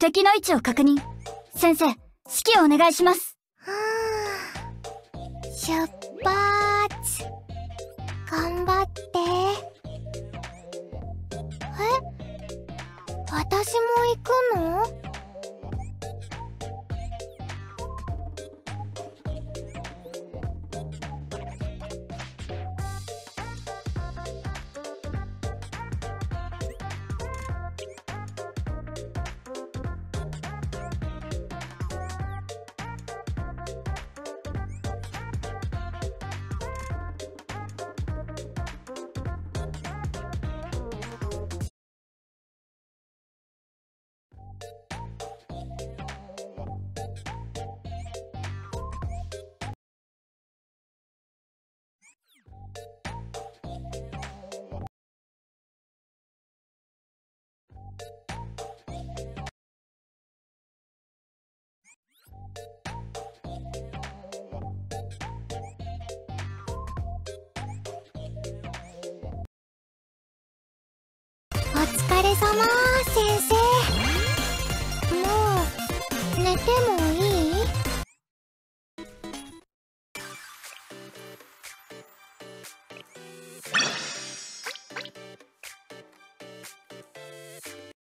敵の位置を確認。先生、指揮をお願いします。はあ、出発。頑張って。え？私も行くの？れ様先生。もう寝ても